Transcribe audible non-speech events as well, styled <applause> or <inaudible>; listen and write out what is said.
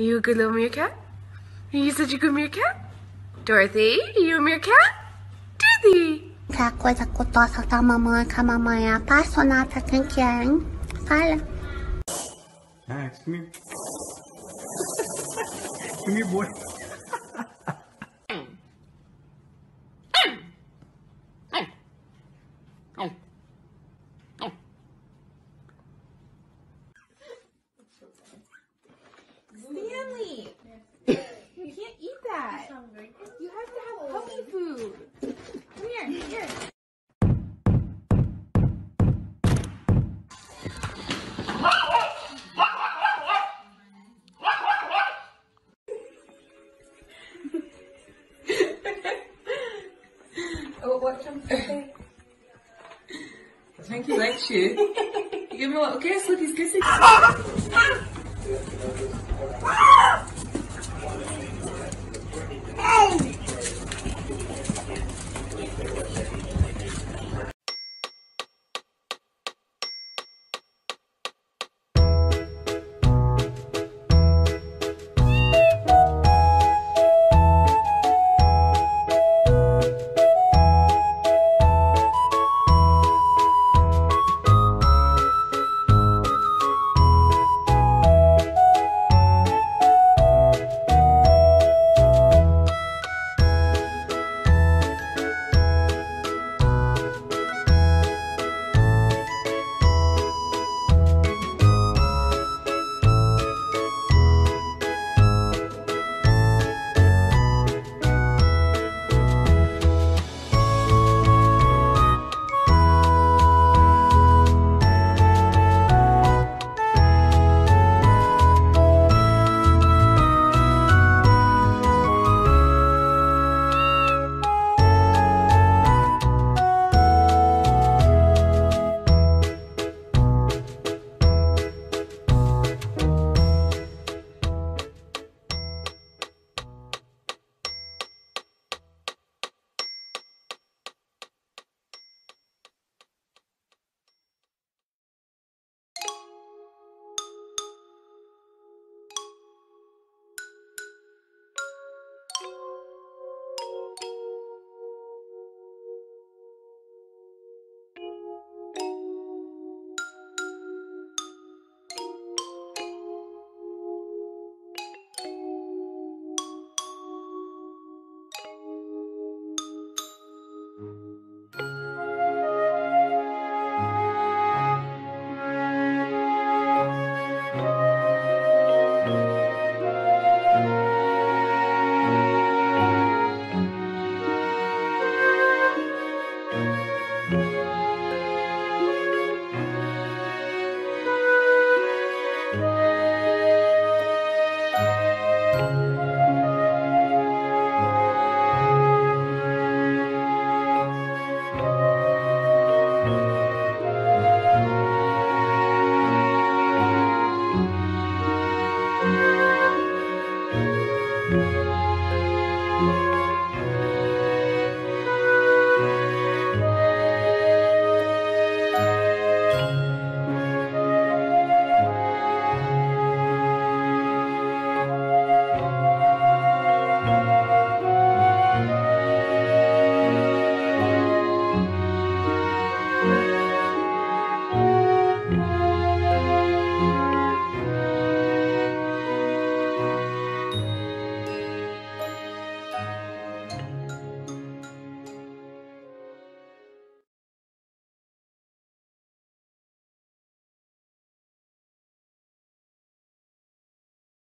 Are you a good little meerkat? Are you such a good meerkat? Dorothy, are you a meerkat? Dorothy! Essa coisa gostosa da mamãe, que a mamãe é apaixonada quem que é, hein? Fala. Max, come here. <laughs> come here, boy. watch them. I think he likes you. You give me a little kiss. Look, he's kissing. Hey!